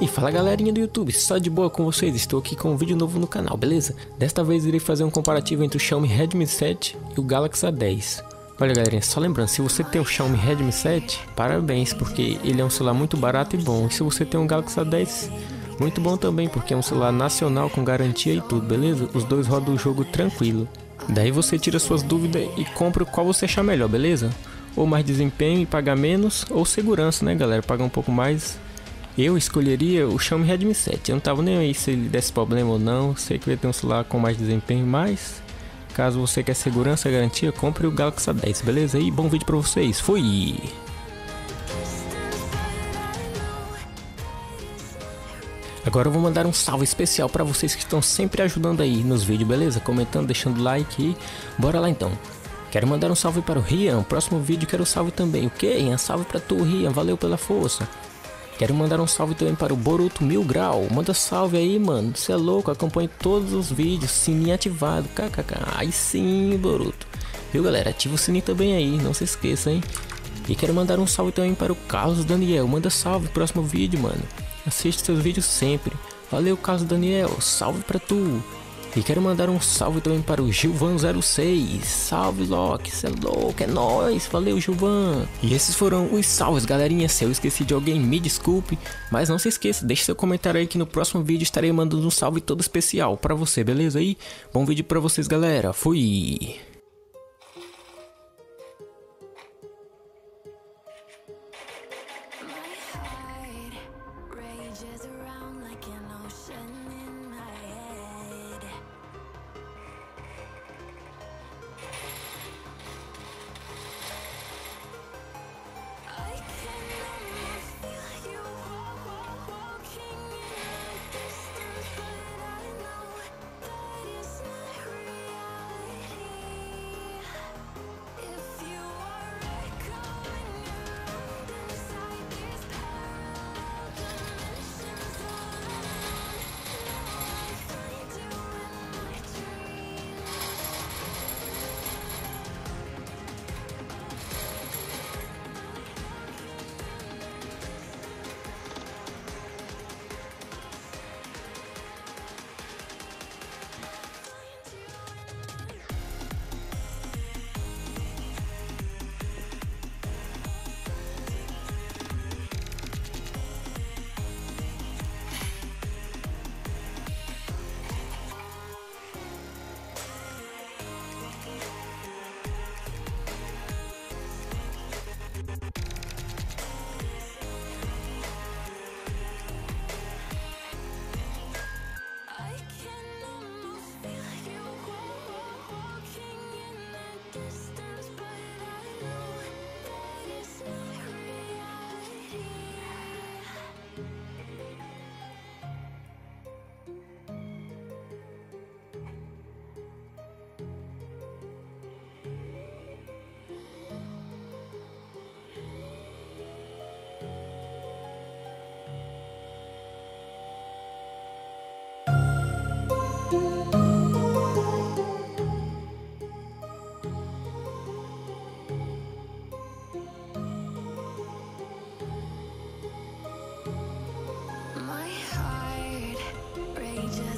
E fala galerinha do YouTube, só de boa com vocês? Estou aqui com um vídeo novo no canal, beleza? Desta vez irei fazer um comparativo entre o Xiaomi Redmi 7 e o Galaxy A10 Olha galerinha, só lembrando, se você tem o Xiaomi Redmi 7, parabéns, porque ele é um celular muito barato e bom E se você tem um Galaxy A10, muito bom também, porque é um celular nacional com garantia e tudo, beleza? Os dois rodam o jogo tranquilo Daí você tira suas dúvidas e compra qual você achar melhor, beleza? Ou mais desempenho e pagar menos, ou segurança, né galera? Pagar um pouco mais eu escolheria o Xiaomi Redmi 7. Eu não tava nem aí se ele desse problema ou não. Sei que vai ter um celular com mais desempenho, mas caso você quer segurança e garantia, compre o Galaxy A10, beleza? E bom vídeo para vocês. Fui! Agora eu vou mandar um salve especial para vocês que estão sempre ajudando aí nos vídeos, beleza? Comentando, deixando like e bora lá então. Quero mandar um salve para o Rian, próximo vídeo quero salve também. O que? Rian? Salve para tu, Rian, valeu pela força. Quero mandar um salve também para o Boruto Mil Grau. Manda salve aí, mano. Você é louco, acompanhe todos os vídeos, sininho ativado. KKK. Aí sim, Boruto. Viu, galera? Ativa o sininho também aí, não se esqueça, hein? E quero mandar um salve também para o Carlos Daniel. Manda salve, próximo vídeo, mano. Assiste seus vídeos sempre. Valeu, Carlos Daniel. Salve pra tu. E quero mandar um salve também para o Gilvan06. Salve, Loki, cê é louco, é nóis. Valeu, Gilvan. E esses foram os salves, galerinha. Se eu esqueci de alguém, me desculpe. Mas não se esqueça, deixe seu comentário aí que no próximo vídeo estarei mandando um salve todo especial para você, beleza aí? Bom vídeo para vocês, galera. Fui. Just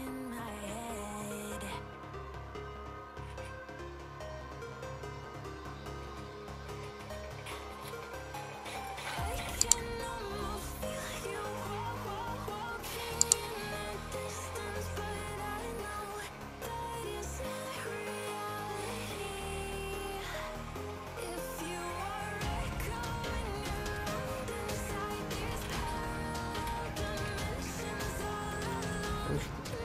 Marcos.